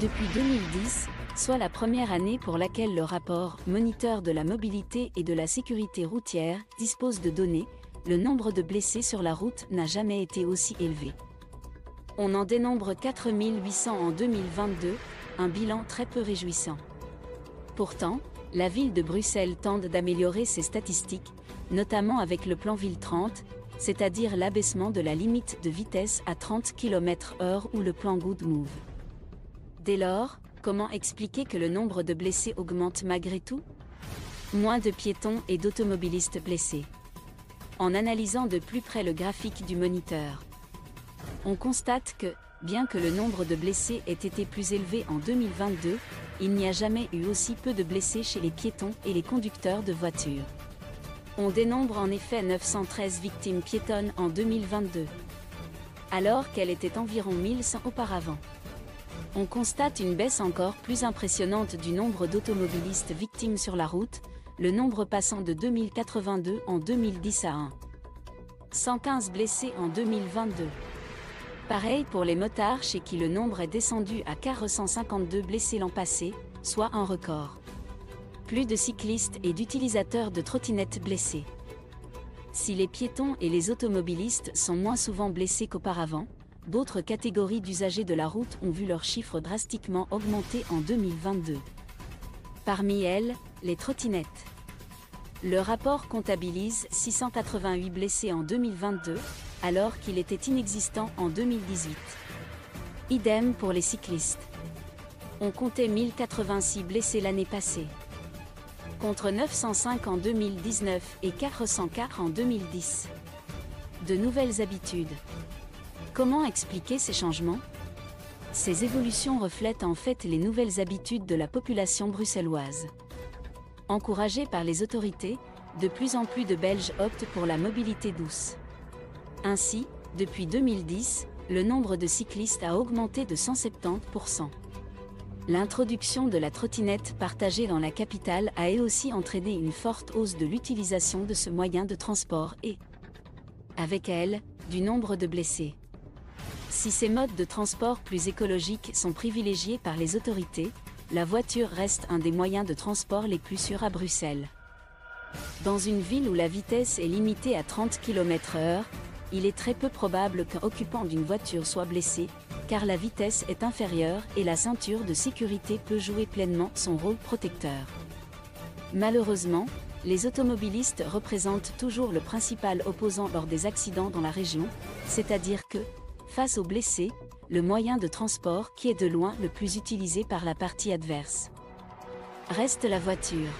Depuis 2010, soit la première année pour laquelle le rapport Moniteur de la mobilité et de la sécurité routière dispose de données, le nombre de blessés sur la route n'a jamais été aussi élevé. On en dénombre 4800 en 2022, un bilan très peu réjouissant. Pourtant, la ville de Bruxelles tente d'améliorer ses statistiques, notamment avec le plan Ville 30, c'est-à-dire l'abaissement de la limite de vitesse à 30 km/h ou le plan Good Move. Dès lors, comment expliquer que le nombre de blessés augmente malgré tout? Moins de piétons et d'automobilistes blessés. En analysant de plus près le graphique du moniteur, on constate que, bien que le nombre de blessés ait été plus élevé en 2022, il n'y a jamais eu aussi peu de blessés chez les piétons et les conducteurs de voitures. On dénombre en effet 913 victimes piétonnes en 2022, alors qu'elle était environ 1100 auparavant. On constate une baisse encore plus impressionnante du nombre d'automobilistes victimes sur la route, le nombre passant de 2082 en 2010 à 1. 115 blessés en 2022. Pareil pour les motards chez qui le nombre est descendu à 452 blessés l'an passé, soit un record plus de cyclistes et d'utilisateurs de trottinettes blessés. Si les piétons et les automobilistes sont moins souvent blessés qu'auparavant, d'autres catégories d'usagers de la route ont vu leurs chiffres drastiquement augmenter en 2022. Parmi elles, les trottinettes. Le rapport comptabilise 688 blessés en 2022, alors qu'il était inexistant en 2018. Idem pour les cyclistes. On comptait 1086 blessés l'année passée contre 905 en 2019 et 404 en 2010. De nouvelles habitudes. Comment expliquer ces changements? Ces évolutions reflètent en fait les nouvelles habitudes de la population bruxelloise. Encouragés par les autorités, de plus en plus de Belges optent pour la mobilité douce. Ainsi, depuis 2010, le nombre de cyclistes a augmenté de 170%. L'introduction de la trottinette partagée dans la capitale a elle aussi entraîné une forte hausse de l'utilisation de ce moyen de transport et, avec elle, du nombre de blessés. Si ces modes de transport plus écologiques sont privilégiés par les autorités, la voiture reste un des moyens de transport les plus sûrs à Bruxelles. Dans une ville où la vitesse est limitée à 30 km/h, il est très peu probable qu'un occupant d'une voiture soit blessé, car la vitesse est inférieure et la ceinture de sécurité peut jouer pleinement son rôle protecteur. Malheureusement, les automobilistes représentent toujours le principal opposant lors des accidents dans la région, c'est-à-dire que, face aux blessés, le moyen de transport qui est de loin le plus utilisé par la partie adverse. Reste la voiture.